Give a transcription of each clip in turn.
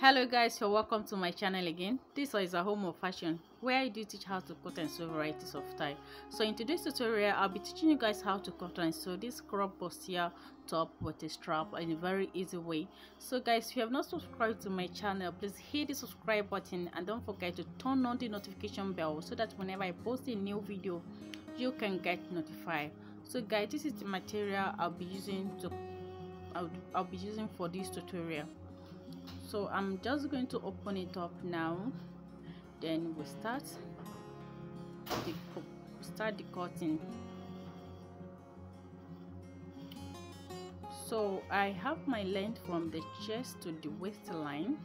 hello guys you're welcome to my channel again. This is a home of fashion where i do teach how to cut and sew varieties of tie. So in today's tutorial i'll be teaching you guys how to cut and sew this crop bustier top with a strap in a very easy way. So guys if you have not subscribed to my channel please hit the subscribe button and don't forget to turn on the notification bell so that whenever i post a new video you can get notified. So guys this is the material i'll be using to I'll, I'll be using for this tutorial so i'm just going to open it up now. Then we start the start the cutting. So i have my length from the chest to the waistline.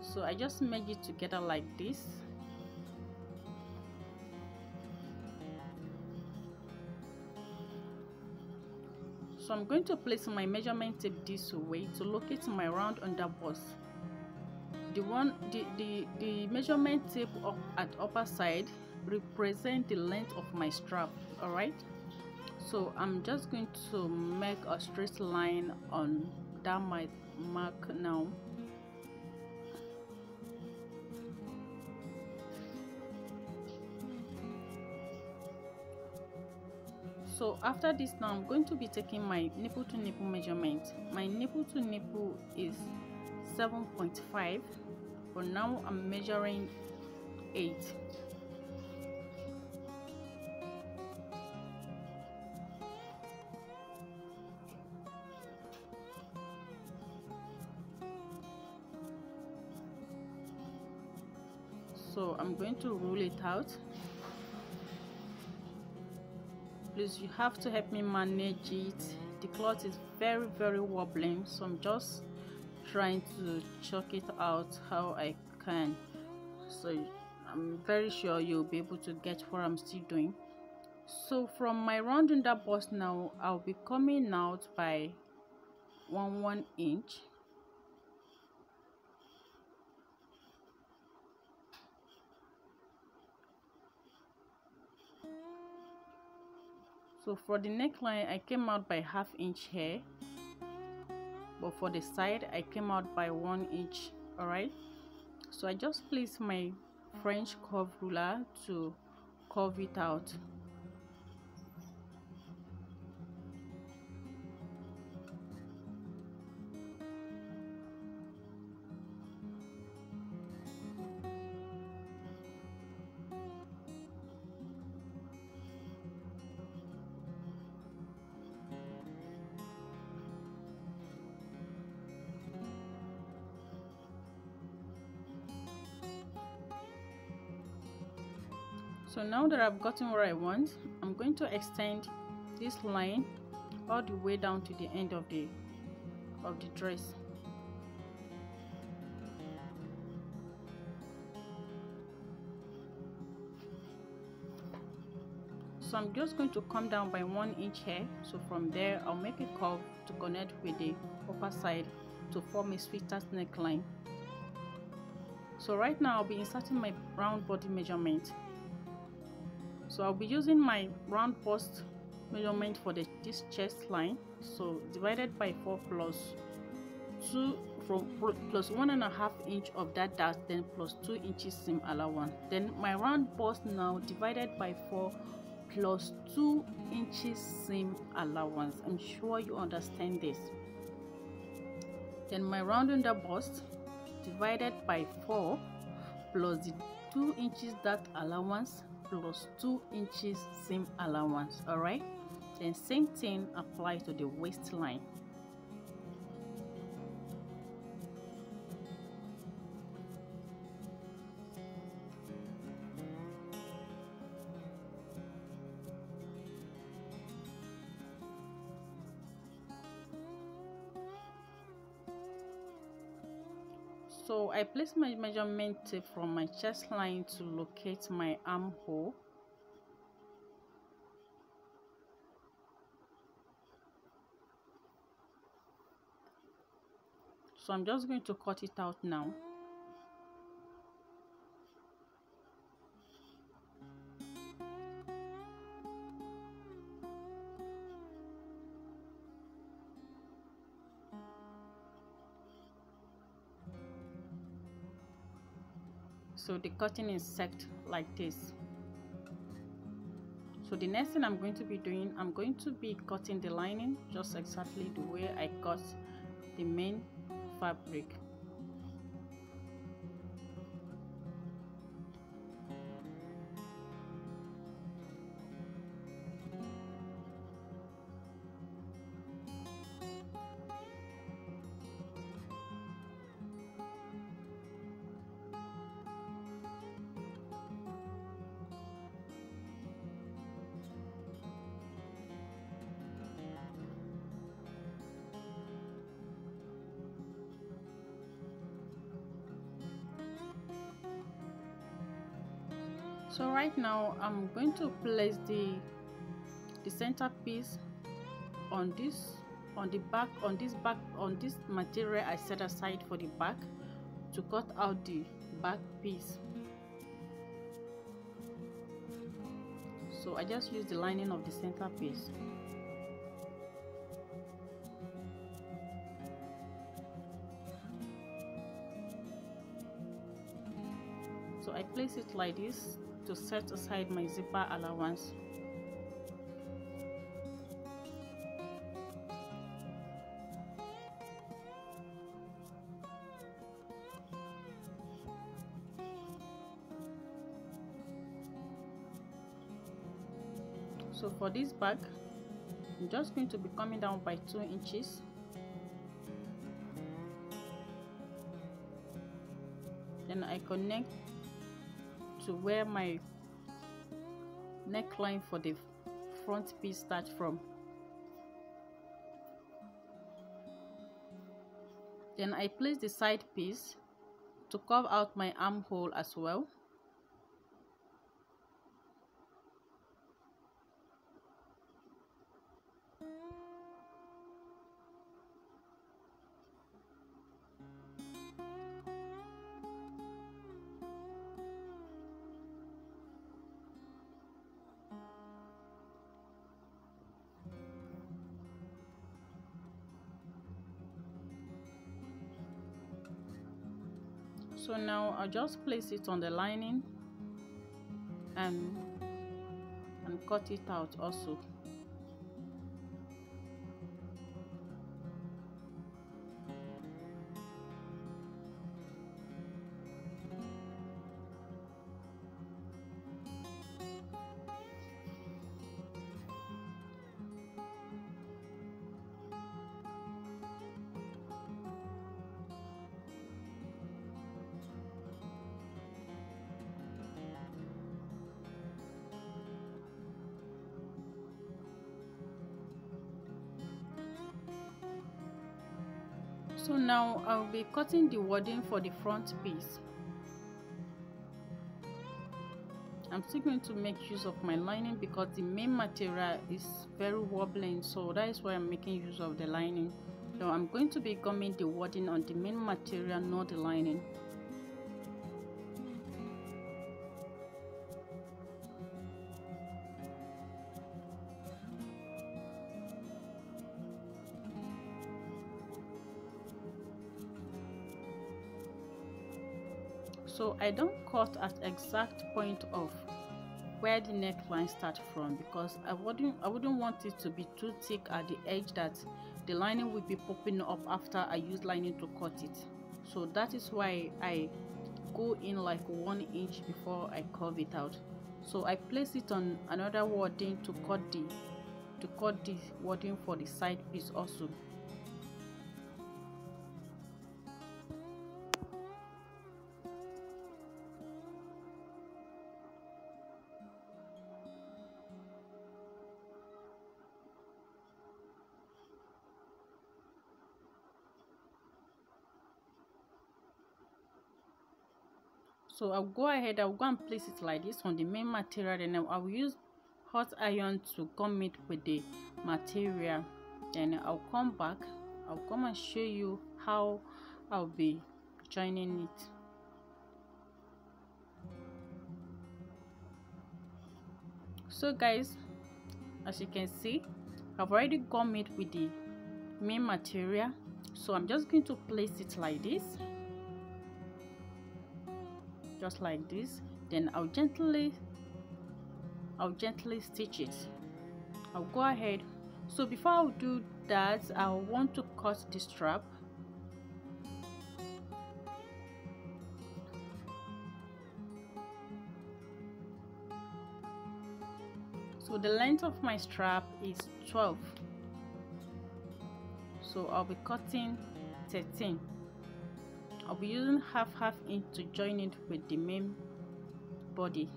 So i just merge it together like this So I'm going to place my measurement tape this way to locate my round underbust. The one the, the, the measurement tape up at upper side represent the length of my strap, alright? So I'm just going to make a straight line on that my mark now. So after this now i'm going to be taking my nipple to nipple measurement. My nipple to nipple is 7.5 but now i'm measuring 8 so i'm going to rule it out please you have to help me manage it. The cloth is very very wobbling so i'm just trying to chuck it out how i can. So i'm very sure you'll be able to get what i'm still doing. So from my round under bust now i'll be coming out by one one inch so for the neckline i came out by half inch here but for the side i came out by one inch all right? So i just placed my french curve ruler to curve it out so now that I've gotten where I want I'm going to extend this line all the way down to the end of the of the dress. So I'm just going to come down by one inch here. So from there I'll make a curve to connect with the upper side to form a sweetheart neckline. So right now I'll be inserting my round body measurement so I'll be using my round bust measurement for the this chest line. So divided by 4 plus 2 from plus one and a half inch of that dash then plus 2 inches seam allowance then my round bust now divided by 4 plus 2 inches seam allowance i'm sure you understand this. Then my round under bust divided by 4 plus the 2 inches that allowance plus 2 inches seam allowance all right then same thing apply to the waistline I place my measurement tape from my chest line to locate my armhole. So I'm just going to cut it out now so the cutting is set like this. So the next thing i'm going to be doing i'm going to be cutting the lining just exactly the way i cut the main fabric so right now i'm going to place the the center piece on this on the back on this back on this material i set aside for the back to cut out the back piece. So i just use the lining of the center piece so i place it like this to set aside my zipper allowance. So for this bag, I'm just going to be coming down by 2 inches then I connect to where my neckline for the front piece starts from. Then I place the side piece to curve out my armhole as well so now I'll just place it on the lining and and cut it out also so now I'll be cutting the wadding for the front piece. I'm still going to make use of my lining because the main material is very wobbling so that is why I'm making use of the lining. So I'm going to be gumming the wadding on the main material not the lining I don't cut at exact point of where the neckline starts from because I wouldn't I wouldn't want it to be too thick at the edge that the lining will be popping up after I use lining to cut it. So that is why I go in like one inch before I curve it out. So I place it on another wadding to cut the to cut the wadding for the side piece also so i'll go ahead i'll go and place it like this on the main material and then i'll use hot iron to come it with the material. Then i'll come back i'll come and show you how i'll be joining it. So guys as you can see i've already gum it with the main material. So i'm just going to place it like this just like this then I'll gently I'll gently stitch it. I'll go ahead. So before I do that I want to cut the strap. So the length of my strap is 12 so I'll be cutting 13 I'll be using half half inch to join it with the main body.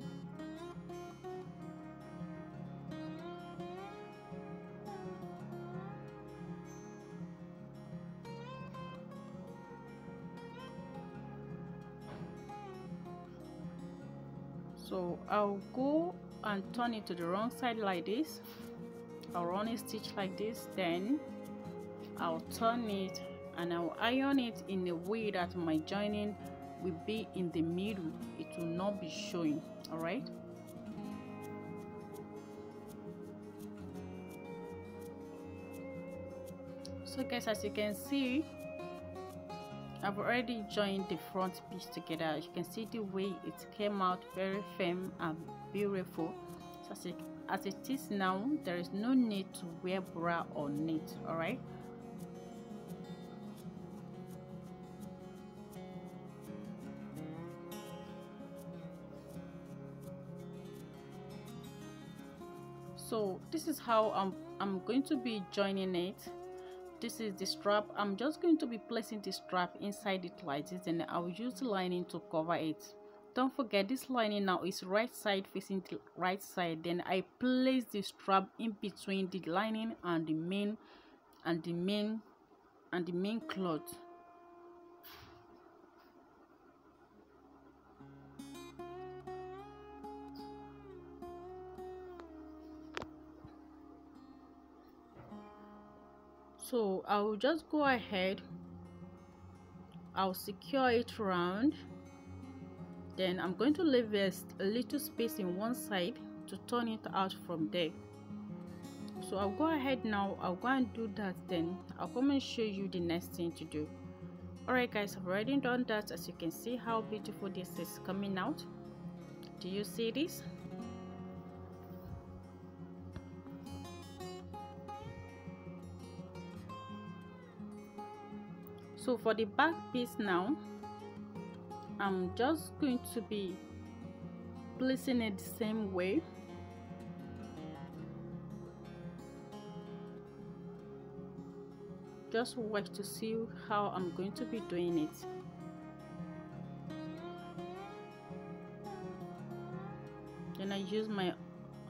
So I'll go and turn it to the wrong side like this. I'll run a stitch like this then I'll turn it and I'll iron it in a way that my joining will be in the middle. It will not be showing all right? So guys as you can see I've already joined the front piece together. You can see the way it came out very firm and beautiful. So as it, as it is now there is no need to wear bra or knit all right so this is how I'm, I'm going to be joining it. This is the strap. I'm just going to be placing the strap inside it like this and i'll use the lining to cover it. Don't forget this lining now is right side facing the right side. Then i place the strap in between the lining and the main and the main and the main cloth so I'll just go ahead. I'll secure it round. Then I'm going to leave a little space in one side to turn it out from there. So I'll go ahead now. I'll go and do that then. I'll come and show you the next thing to do. Alright guys I've already done that. As you can see how beautiful this is coming out. Do you see this so for the back piece now I'm just going to be placing it the same way. Just watch to see how I'm going to be doing it. Then I use my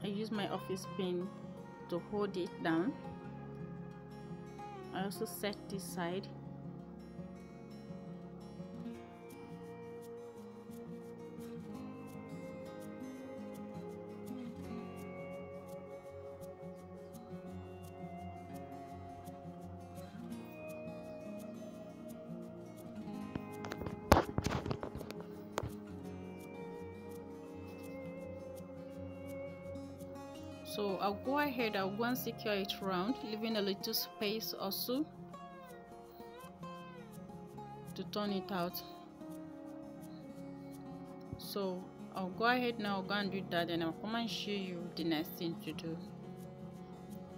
I use my office pin to hold it down. I also set this side so I'll go ahead I'll go and secure it round leaving a little space also to turn it out. So I'll go ahead now I'll go and do that and I'll come and show you the next thing to do.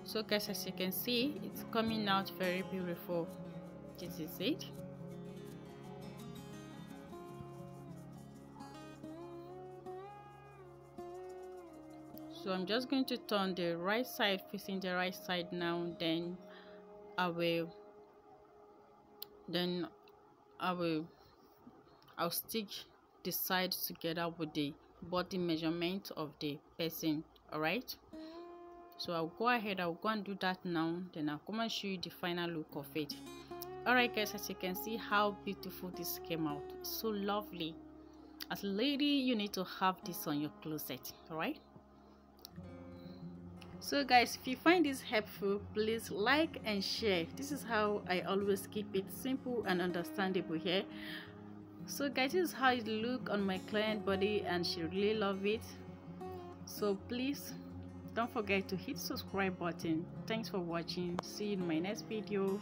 So guys as you can see it's coming out very beautiful. This is it so i'm just going to turn the right side facing the right side now then i will then i will i'll stitch the side together with the body measurement of the person all right so i'll go ahead i'll go and do that now then i'll come and show you the final look of it. All right guys as you can see how beautiful this came out. So lovely. As a lady you need to have this on your closet all right so guys if you find this helpful please like and share. This is how i always keep it simple and understandable here. So guys this is how it look on my client body and she really love it. So please don't forget to hit subscribe button. Thanks for watching. See you in my next video